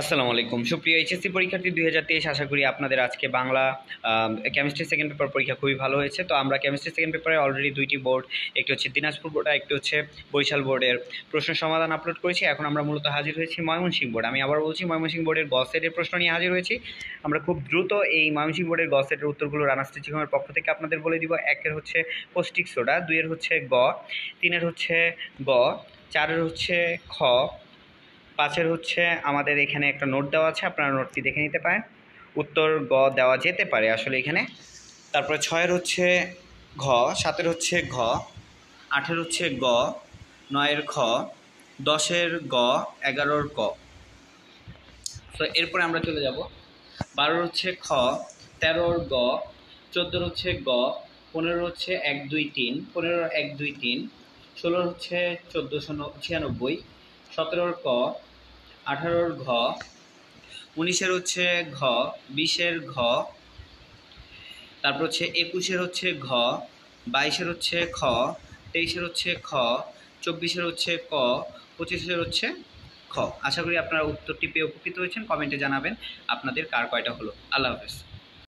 আসসালামু আলাইকুম। সুপ্রিয় এইচএসসি পরীক্ষার্থী, দুই হাজার তেইশ আশা করি আপনাদের আজকে বাংলা কেমিস্ট্রি সেকেন্ড পেপার পরীক্ষা খুবই ভালো হয়েছে। তো আমরা কেমিস্ট্রি সেকেন্ড পেপারে অলরেডি দুইটি বোর্ড একটি হচ্ছে দিনাজপুর বোর্ড আর একটি হচ্ছে বরিশাল বোর্ডের প্রশ্ন সমাধান আপলোড করেছি। এখন আমরা মূলত হাজির হয়েছি ময়মনসিংহ বোর্ড আমি আবার বলছি, ময়মনসিংহ বোর্ডের গ সেটের প্রশ্ন নিয়ে হাজির হয়েছি। আমরা খুব দ্রুত এই ময়মনসিংহ বোর্ডের গ সেটের উত্তরগুলো রানা স্টিচিংয়ের পক্ষ থেকে আপনাদের বলে দিব। একের হচ্ছে পৌষ্টিক সোডা দুইয়ের হচ্ছে গ, তিনের হচ্ছে গ, চারের হচ্ছে খ পাঁচের হচ্ছে আমাদের এখানে একটা নোট দেওয়া আছে, আপনারা নোটটি দেখে নিতে পারেন। উত্তর গ দেওয়া যেতে পারে আসলে এখানে। তারপরে ছয়ের হচ্ছে ঘ, সাতের হচ্ছে ঘ, আঠের হচ্ছে গ, নয়ের খ, দশের গ, এগারোর ক। তো এরপরে আমরা চলে যাব। বারোর হচ্ছে খ, তেরোর গ, চোদ্দোর হচ্ছে গ পনেরো হচ্ছে এক, দুই, তিন পনেরো এক, দুই, তিন, ষোলোর হচ্ছে চোদ্দোশো ছিয়ানব্বই, সতেরোর ক আঠারোর ঘ, উনিশের হচ্ছে ঘ, বিশের ঘ, তারপর হচ্ছে একুশের হচ্ছে ঘ, বাইশের হচ্ছে খ, তেইশের হচ্ছে খ, চব্বিশের হচ্ছে ক, পঁচিশের হচ্ছে খ। আশা করি আপনারা উত্তরটি পেয়ে উপকৃত হয়েছেন। কমেন্টে জানাবেন আপনাদের কার কয়টা হলো। আল্লাহ হাফেজ।